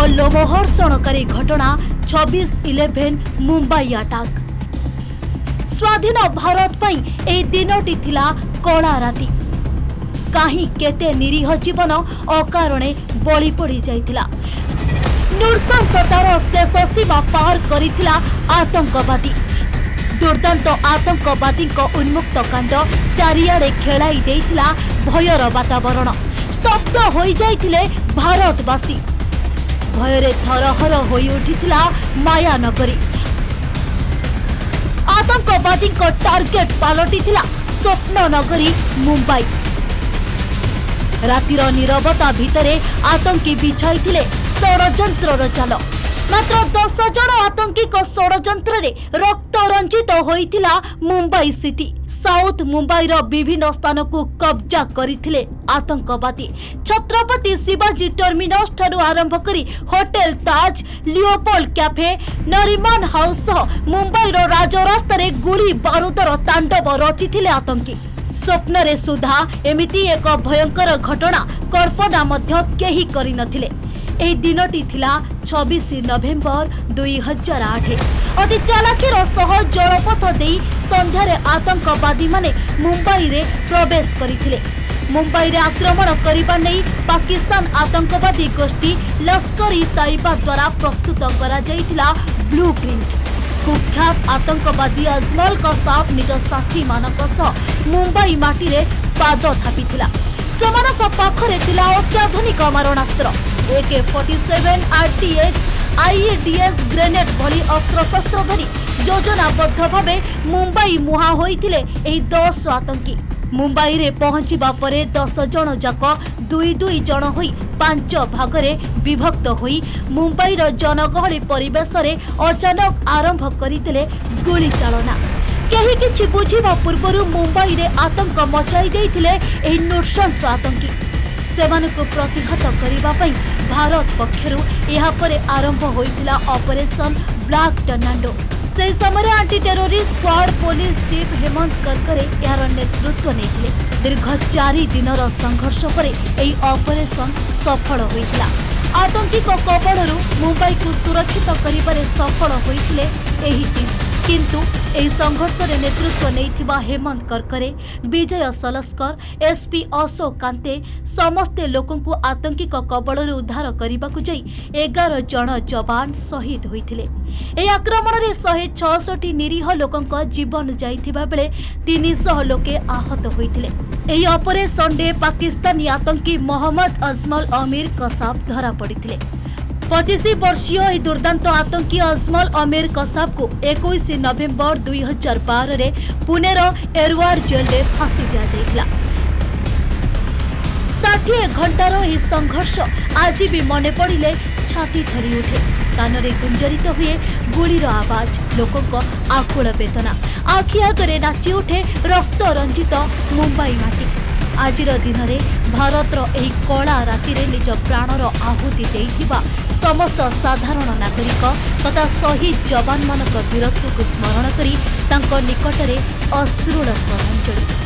ଏକ ଲୋମହର୍ଷଣକାରୀ ଘଟଣା ଛବିଶ ଇଲେଭେନ୍ ମୁମ୍ବାଇ ଆଟାକ୍ ସ୍ୱାଧୀନ ଭାରତ ପାଇଁ ଏହି ଦିନଟି ଥିଲା କଳା ରାତି କାହିଁ କେତେ ନିରୀହ ଜୀବନ ଅକାରଣେ ବଳି ପଡ଼ିଯାଇଥିଲା ନୃଶଂସତାର ଶେଷ ସୀମା ପାର କରିଥିଲା ଆତଙ୍କବାଦୀ ଦୁର୍ଦ୍ଦାନ୍ତ ଆତଙ୍କବାଦୀଙ୍କ ଉନ୍ମୁକ୍ତ କାଣ୍ଡ ଚାରିଆଡ଼େ ଖେଳାଇ ଦେଇଥିଲା ଭୟର ବାତାବରଣ ସ୍ତବ୍ଧ ହୋଇଯାଇଥିଲେ ଭାରତବାସୀ ভয়রে থরহর হয়ে উঠিলা মায়ানগরী আতঙ্কবাদী টার্গেট পালটি স্বপ্ননগরী মুম্বাই রাতির নিরবতা ভিতরে আতঙ্কী বিছাইলে ষড়যন্ত্রর চাল মাত্র দশ জন আতঙ্কীক ষড়যন্ত্রে রক্তরঞ্জিত হয়েছিল মুম্বাই সিটি ସାଉଥ ମୁମ୍ବାଇର ବିଭିନ୍ନ ସ୍ଥାନକୁ କବ୍ଜା କରିଥିଲେ ଆତଙ୍କବାଦୀ ଛତ୍ରପତି ଶିବାଜୀ ଟର୍ମିନସ୍ଠାରୁ ଆରମ୍ଭ କରି hotel Taj Leopold cafe Nariman house ସହ ମୁମ୍ବାଇର ରାଜରାସ୍ତାରେ ଗୁଳି ବାରୁଦର ତାଣ୍ଡବ ରଚିଥିଲେ ଆତଙ୍କୀ ସ୍ୱପ୍ନରେ ସୁଦ୍ଧା ଏମିତି ଏକ ଭୟଙ୍କର ଘଟଣା କଳ୍ପନା ମଧ୍ୟ କେହି କରିନଥିଲେ ଏହି ଦିନଟି ଥିଲା ଛବିଶ ନଭେମ୍ବର ଦୁଇ ହଜାର ଆଠ ଅତି ଚାଲାଖିର ସହ ଜଳପଥ ଦେଇ ସନ୍ଧ୍ୟାରେ ଆତଙ୍କବାଦୀମାନେ ମୁମ୍ବାଇରେ ପ୍ରବେଶ କରିଥିଲେ ମୁମ୍ବାଇରେ ଆକ୍ରମଣ କରିବା ନେଇ ପାକିସ୍ତାନ ଆତଙ୍କବାଦୀ ଗୋଷ୍ଠୀ ଲସ୍କର ଇ ତୈବା ଦ୍ୱାରା ପ୍ରସ୍ତୁତ କରାଯାଇଥିଲା ବ୍ଲୁ ପ୍ରିଣ୍ଟ କୁଖ୍ୟାତ ଆତଙ୍କବାଦୀ ଅଜମଲ କସାବ ନିଜ ସାଥୀମାନଙ୍କ ସହ ମୁମ୍ବାଇ ମାଟିରେ ପାଦ ଥାପିଥିଲା ସେମାନଙ୍କ ପାଖରେ ଥିଲା ଅତ୍ୟାଧୁନିକ ମାରଣାସ୍ତ୍ର AK forty seven RDX IEDs grenade volley অস্ত্রশস্ত্র ধরি যোজনাবদ্ধ ভাবে মুম্বাই ମୁହାଁ ହୋଇଥିଲେ ଏହି ଦଶ ଆତଙ୍କୀ ମୁମ୍ବାଇରେ ପହଞ୍ଚିବା ପରେ ଦଶ ଜଣ ଯାକ ଦୁଇ ଦୁଇ ଜଣ ହୋଇ ପାଞ୍ଚ ଭାଗରେ ବିଭକ୍ତ ହୋଇ ମୁମ୍ବାଇର ଜନଗହଳି ପରିବେଶରେ ଅଚାନକ ଆରମ୍ଭ କରିଥିଲେ ଗୁଳିଚାଳନା କେହି କିଛି ବୁଝିବା ପୂର୍ବରୁ ମୁମ୍ବାଇରେ ଆତଙ୍କ ମଚାଇ ଦେଇଥିଲେ ଏହି ନୃଶଂସ ଆତଙ୍କୀ ସେମାନଙ୍କୁ ପ୍ରତିହତ କରିବା ପାଇଁ ଭାରତ ପକ୍ଷରୁ ଏହାପରେ ଆରମ୍ଭ ହୋଇଥିଲା ଅପରେସନ୍ ବ୍ଲାକ୍ ଟର୍ଣ୍ଣାଣ୍ଡୋ ସେହି ସମୟରେ anti terrorist squad police chief Hemant Karkare ଏହାର ନେତୃତ୍ୱ ନେଇଥିଲେ ଦୀର୍ଘ ଚାରି ଦିନର ସଂଘର୍ଷ ପରେ ଏହି ଅପରେସନ୍ ସଫଳ ହୋଇଥିଲା ଆତଙ୍କିକ କବଳରୁ ମୁମ୍ବାଇକୁ ସୁରକ୍ଷିତ କରିବାରେ ସଫଳ ହୋଇଥିଲେ ଏହି ଟିମ୍ सङ्घर्षले नेतृत्व नै हेमन्त करकरे विजय सलस्कर एसपि अशोक कान्ते समस्ते लोक आतङ्किक कबलर उद्धार गरेको एघार जवान सहिद हुन्छ आक्रमणले शे छ निरीह लो जीवन जाइदा बेलातिनिश लहत अपरेसन पाकिस्तानी आतंकी महम्मद अजमल अमिर कसाफ धराप পঁচিশ বর্ষীয় এই দুর্দান্ত আতঙ্কী অজমল অমির কসাবকু একুশ নভেম্বর দুই হাজার বারে পুনের এরওয়ার জেলে ফাঁসি দিয়া ষাঠিয়ে ঘণ্টার এই সংঘর্ষ আজি বি মনে পড়লে ছাতি ধরি উঠে কানরে গুঞ্জরিত হুয়ে গুলির আওয়াজ লোকঙ্ক আকুল বেদনা আখি আগরে নাচি উঠে রক্ত রঞ্জিত মুম্বাই মাটি আজির দিনরে ভারতর এই কলা রাতিরে নিজ প্রাণর আহুতি দেইথিবা ସମସ୍ତ ସାଧାରଣ ନାଗରିକ ତଥା ଶହୀଦ ଯବାନମାନଙ୍କ ବୀରତ୍ୱକୁ ସ୍ମରଣ କରି ତାଙ୍କ ନିକଟରେ ଅଶ୍ରୁଳ ଶ୍ରଦ୍ଧାଞ୍ଜଳି